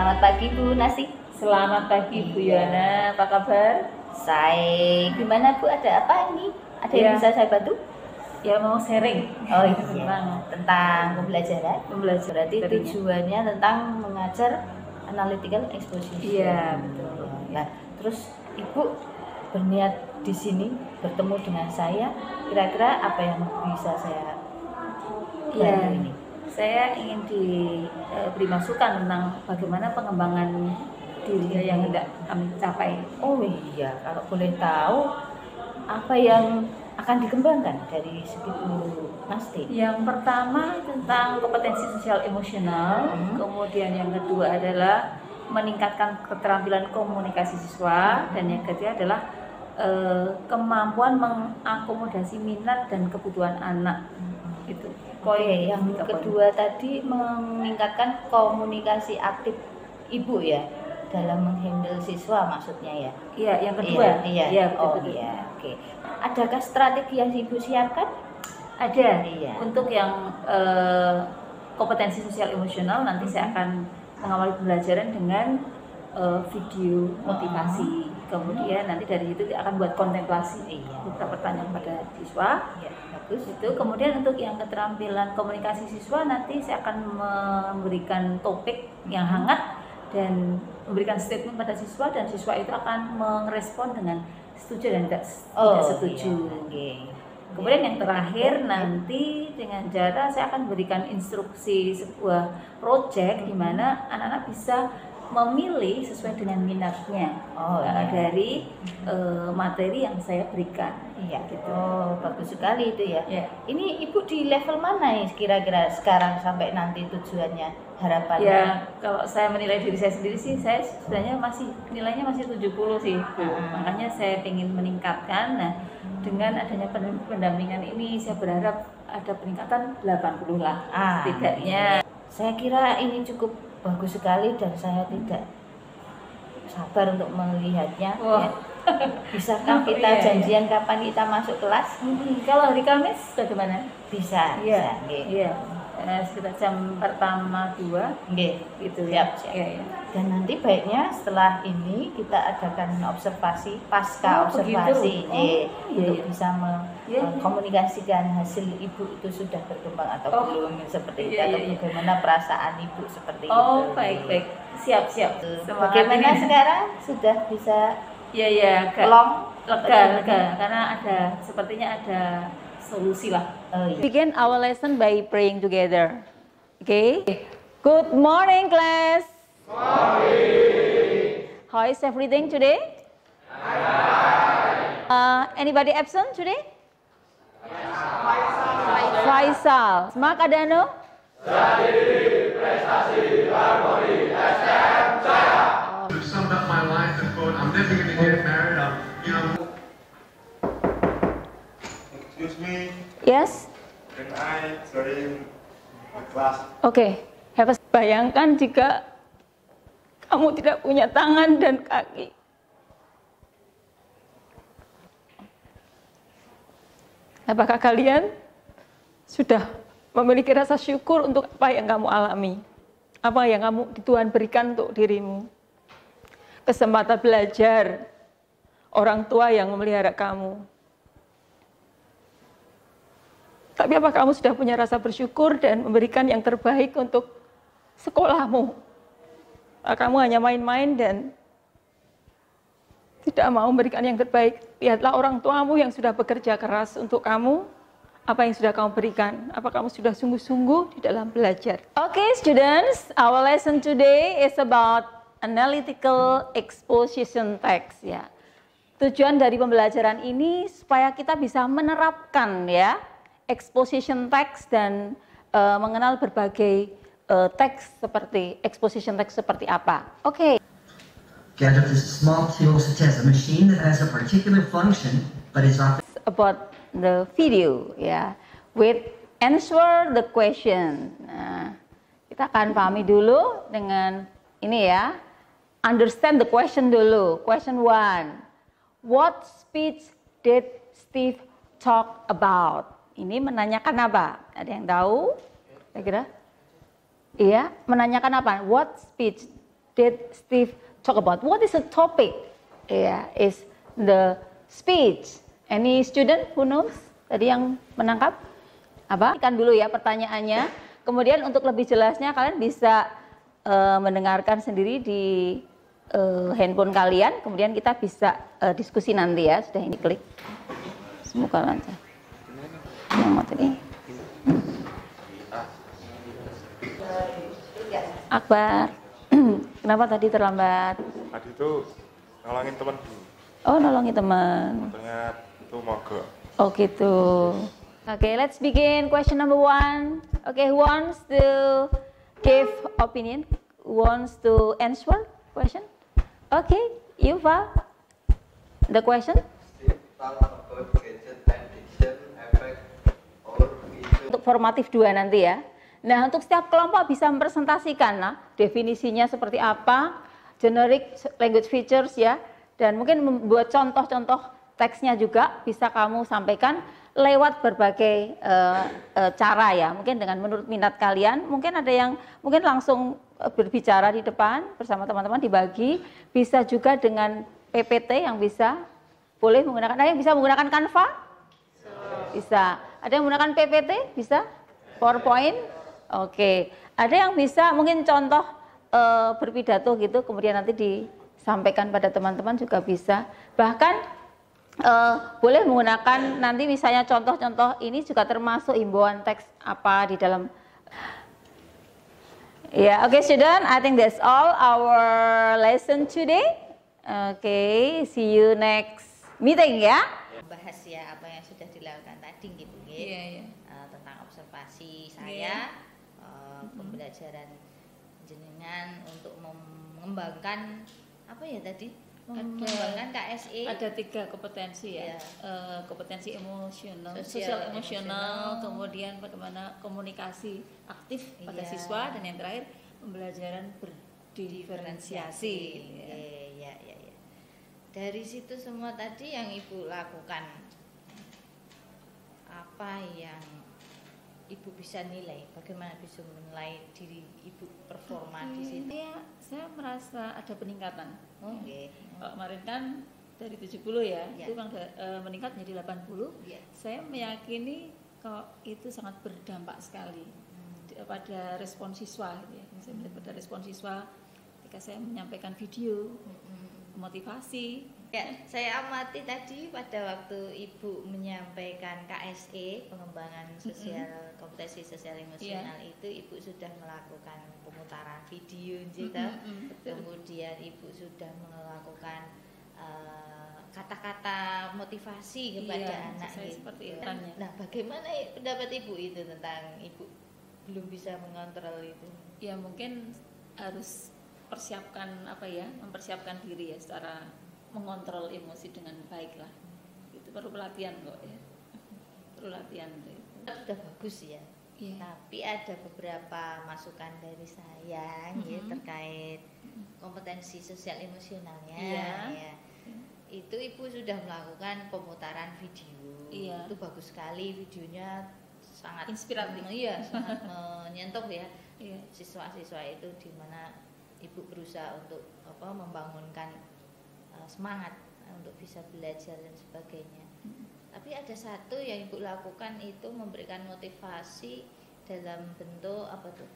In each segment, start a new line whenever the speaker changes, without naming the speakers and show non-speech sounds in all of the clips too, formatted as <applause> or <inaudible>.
Selamat pagi Bu Nasi.
Selamat pagi Bu
Iya.
Yana, apa kabar?
Saya gimana Bu? Ada apa ini? Ada yang
Iya.
bisa saya bantu?
Ya mau sharing
Oh iya.
tentang
Tentang pembelajaran.
pembelajaran.
Berarti
Tadinya.
tujuannya tentang mengajar analytical exposition.
Iya, betul.
Nah, terus Ibu berniat di sini bertemu dengan saya. Kira-kira apa yang bisa saya bantu
Iya.
ini?
Saya ingin diberi masukan tentang bagaimana pengembangan diri yang hendak kami capai.
Oh iya, kalau boleh tahu apa yang akan dikembangkan dari segi Bu Nasti?
Yang pertama tentang kompetensi sosial emosional,
Hmm.
kemudian yang kedua adalah meningkatkan keterampilan komunikasi siswa, dan yang ketiga adalah eh, kemampuan mengakomodasi minat dan kebutuhan anak. Itu.
Oke, yang kedua tadi meningkatkan komunikasi aktif ibu ya dalam menghandle siswa maksudnya ya.
Iya, yang kedua.
Iya, iya.
Iya,
oh
betul,
iya. Oke. Adakah strategi yang ibu siapkan?
Ada.
Iya.
Untuk yang eh, kompetensi sosial emosional nanti saya akan mengawali pembelajaran dengan eh, video motivasi. Kemudian nanti dari itu dia akan buat kontemplasi
Iya.
beberapa pertanyaan pada siswa.
Iya, bagus.
Itu kemudian untuk yang keterampilan komunikasi siswa nanti saya akan memberikan topik yang hangat dan memberikan statement pada siswa dan siswa itu akan merespon dengan setuju dan tidak, tidak setuju.
iya.
Kemudian yang terakhir
Iya.
nanti dengan cara saya akan berikan instruksi sebuah project di mana anak-anak bisa memilih sesuai dengan minatnya
Oh, iya.
dari eh, materi yang saya berikan.
Iya.
Gitu.
Oh, bagus sekali itu ya.
Ya,
Ini ibu di level mana ya kira-kira sekarang sampai nanti tujuannya harapannya?
ya kalau saya menilai diri saya sendiri sih saya sebenarnya masih nilainya masih 70 sih. Bu.
Hmm.
Makanya saya ingin meningkatkan. Nah, dengan adanya pen- pendampingan ini saya berharap ada peningkatan 80 lah
Ah,
setidaknya.
Saya kira ini cukup bagus sekali dan saya tidak sabar untuk melihatnya.
Wah.
Ya. <laughs> Bisakah
Oh,
kita
iya, iya.
janjian kapan kita masuk kelas?
Hmm, kalau hari Kamis bagaimana?
Bisa,
Iya,
bisa.
iya. Eh, sekitar jam pertama dua
Nggih.
gitu
Siap,
ya.
siap.
Iya, iya.
Dan nanti baiknya setelah ini kita adakan observasi pasca
Oh,
observasi
begitu. Oh, iya,
untuk
iya.
bisa
Iya.
mengkomunikasikan hasil ibu itu sudah berkembang atau
Oh,
belum seperti itu
iya,
atau
iya.
bagaimana perasaan ibu seperti itu.
Oh baik baik siap siap. Semangat
Bagaimana
ini.
sekarang sudah bisa
Iya iya agak
long?
lega lega karena ada sepertinya ada solusi lah.
Oh iya.
begin our lesson by praying together. Okay? Good morning, class. How is everything today? Uh, anybody absent today? Faisal. Mark Adano?
I've summed up my life and quote, I'm never gonna get married, I'm, you know.
Excuse me,
Yes?
can I join the class?
Oke. Have a- Bayangkan jika kamu tidak punya tangan dan kaki. Apakah kalian sudah memiliki rasa syukur untuk apa yang kamu alami? Apa yang kamu Tuhan berikan untuk dirimu? Kesempatan belajar, orang tua yang memelihara kamu. Tapi apa kamu sudah punya rasa bersyukur dan memberikan yang terbaik untuk sekolahmu? Kamu hanya main-main dan tidak mau memberikan yang terbaik. Lihatlah orang tuamu yang sudah bekerja keras untuk kamu. Apa yang sudah kamu berikan? Apa kamu sudah sungguh-sungguh di dalam belajar? Okay, students, our lesson today is about analytical exposition text. Ya, tujuan dari pembelajaran ini supaya kita bisa menerapkan ya exposition text dan eh, mengenal berbagai eh, teks seperti exposition text seperti apa. Oke.
Gadget is a small tool such as a machine that has a particular function but is often
about the video ya. With answer the question. Nah, kita akan pahami dulu dengan ini ya. Understand the question dulu. Question one. What speech did Steve talk about? Ini menanyakan apa? Ada yang tahu? Kira-kira? Iya menanyakan apa? What speech did Steve talk about? What is the topic? Yeah, is the speech. Any student who knows? Tadi yang menangkap? Apa? Kan dulu ya pertanyaannya. Kemudian untuk lebih jelasnya kalian bisa uh, mendengarkan sendiri di uh, handphone kalian. Kemudian kita bisa uh, diskusi nanti ya. Sudah ini klik. Semoga lancar. Yang materi. Akbar, kenapa tadi terlambat?
Tadi itu nolongin teman dulu.
Oh, nolongin teman.
Motornya itu mogok.
Oh gitu. Okay, let's begin question number one. Okay, who wants to give opinion? Who wants to answer question? Okay, Yuva. The question? Untuk formatif dua nanti ya. Nah, untuk setiap kelompok bisa mempresentasikan nah, definisinya seperti apa, generic language features ya, dan mungkin membuat contoh-contoh teksnya juga bisa kamu sampaikan lewat berbagai uh, uh, cara ya. Mungkin dengan menurut minat kalian, mungkin ada yang mungkin langsung uh, berbicara di depan bersama teman-teman dibagi, bisa juga dengan PPT yang bisa boleh menggunakan ada yang bisa menggunakan Canva? Bisa. Ada yang menggunakan PPT? Bisa? PowerPoint? Oke. Ada yang bisa mungkin contoh uh, berpidato gitu kemudian nanti disampaikan pada teman-teman juga bisa. Bahkan uh, boleh menggunakan nanti misalnya contoh-contoh ini juga termasuk himbauan teks apa di dalam Ya, yeah, okay student, I think that's all our lesson today. Okay, see you next meeting ya.
Bahas ya apa yang sudah dilakukan tadi gitu ya.
Iya, iya.
Uh, tentang observasi saya,
Iya.
Uh, pembelajaran jenengan untuk mengembangkan apa ya tadi? Mengembangkan KSE.
ada tiga kompetensi ya
Iya.
Eh, kompetensi emosional
Sosial,
sosial, emosional kemudian bagaimana komunikasi aktif pada
Iya.
siswa dan yang terakhir pembelajaran berdiferensiasi ya.
Iya, iya. Dari situ semua tadi yang Ibu lakukan apa yang Ibu bisa nilai? Bagaimana bisa menilai diri Ibu performa di situ?
Saya, saya merasa ada peningkatan
Oke.
Kalau kemarin kan dari 70 ya,
Iya.
itu kan eh, meningkat menjadi 80
Iya.
saya meyakini kalau itu sangat berdampak sekali di- pada respon siswa gitu ya. Saya melihat pada respon siswa ketika saya menyampaikan video motivasi
Ya, saya amati tadi pada waktu Ibu menyampaikan KSE, pengembangan sosial kompetensi sosial emosional itu Ibu sudah melakukan pemutaran video gitu.
Mm-mm, betul.
Kemudian Ibu sudah melakukan eh, kata-kata motivasi kepada
Iya,
anak gitu.
seperti itu. Tanya.
Nah, bagaimana pendapat Ibu itu tentang Ibu belum bisa mengontrol itu?
ya mungkin harus persiapkan apa ya mempersiapkan diri ya secara mengontrol emosi dengan baik lah itu perlu pelatihan kok ya perlu latihan itu
Sudah bagus ya.
Iya.
Tapi ada beberapa masukan dari saya ya,
Mhm.
terkait kompetensi sosial emosionalnya.
Iya.
ya. Itu ibu sudah melakukan pemutaran video.
Iya.
Itu bagus sekali videonya sangat
Inspiratif. <laughs>
Iya, sangat menyentuh ya
iya
siswa-siswa itu di mana ibu berusaha untuk apa membangunkan semangat untuk bisa belajar dan sebagainya. Tapi ada satu yang ibu lakukan itu memberikan motivasi dalam bentuk apa tuh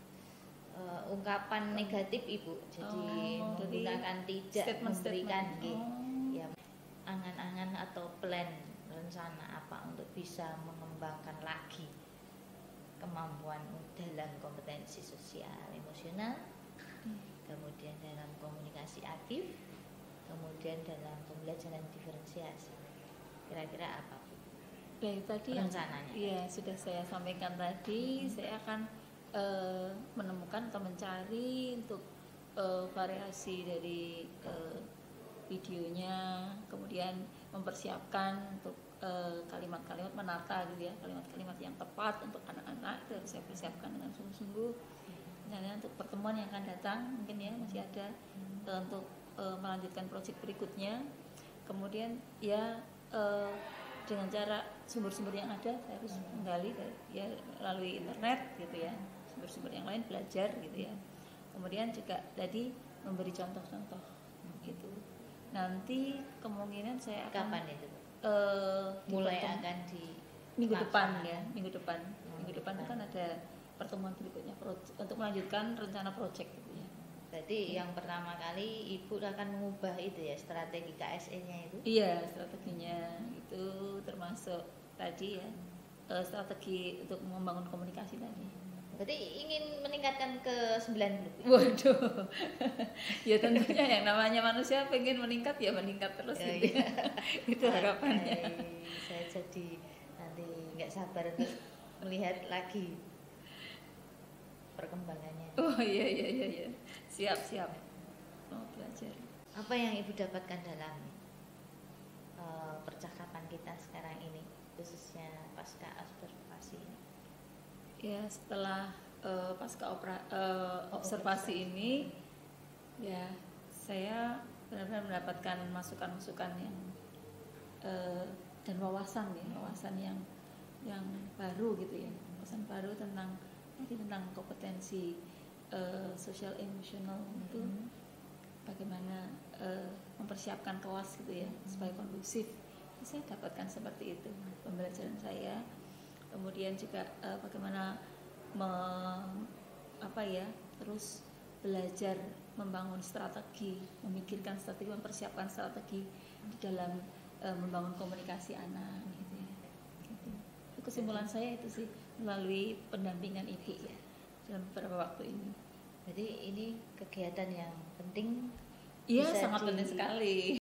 uh, ungkapan negatif ibu. Jadi
Oh,
menggunakan tidak memberikan
statement-statement.
nggih,
Oh.
ya angan-angan atau plan rencana apa untuk bisa mengembangkan lagi kemampuan dalam kompetensi sosial emosional kemudian dalam komunikasi aktif kemudian dalam pembelajaran diferensiasi? Kira-kira apa Bu?
dari tadi yang
rencananya
Iya, sudah saya sampaikan tadi, saya akan eh, menemukan atau mencari untuk eh, variasi dari eh, videonya, kemudian mempersiapkan untuk kalimat-kalimat menata gitu ya, kalimat-kalimat yang tepat untuk anak-anak itu harus saya persiapkan dengan sungguh-sungguh. Misalnya untuk pertemuan yang akan datang mungkin ya masih ada eh, untuk eh, melanjutkan proyek berikutnya. Kemudian ya eh, dengan cara sumber-sumber yang ada saya harus menggali dari- ya melalui internet gitu ya. Sumber-sumber yang lain belajar gitu ya. Kemudian juga tadi memberi contoh-contoh gitu. Nanti kemungkinan saya akan
Kapan itu?
eh,
Mulai
dipotong-
akan di
minggu depan
laksanakan.
ya minggu depan. Minggu depan itu kan ada pertemuan berikutnya untuk melanjutkan rencana proyek ya
Berarti yang pertama kali ibu akan mengubah itu ya strategi KSE-nya itu.
iya strateginya itu termasuk tadi ya eh, strategi untuk membangun komunikasi tadi
Berarti ingin meningkatkan ke 90.
waduh <laughs> ya tentunya yang namanya manusia pengen meningkat ya meningkat terus
Ya,
gitu
iya. <laughs>
itu harapannya
Hai, Saya jadi nanti nggak sabar untuk melihat lagi perkembangannya.
oh iya iya iya iya siap siap. Mau belajar.
Apa yang ibu dapatkan dalam eh, percakapan kita sekarang ini, khususnya pasca observasi ini?
ya setelah eh, pasca opera, eh, observasi ini ya saya benar-benar mendapatkan masukan-masukan yang eh, dan wawasan ya wawasan yang yang baru gitu ya. Wawasan baru tentang tadi tentang kompetensi eh, social emotional itu bagaimana eh, mempersiapkan kelas gitu ya supaya kondusif. Saya dapatkan seperti itu pembelajaran saya. Kemudian juga eh, bagaimana me- apa ya terus belajar membangun strategi memikirkan strategi mempersiapkan strategi di dalam eh, membangun komunikasi anak gitu ya. Gitu. Itu kesimpulan saya itu sih melalui pendampingan ibu ya dalam beberapa waktu ini
Jadi ini kegiatan yang penting
Iya sangat penting sekali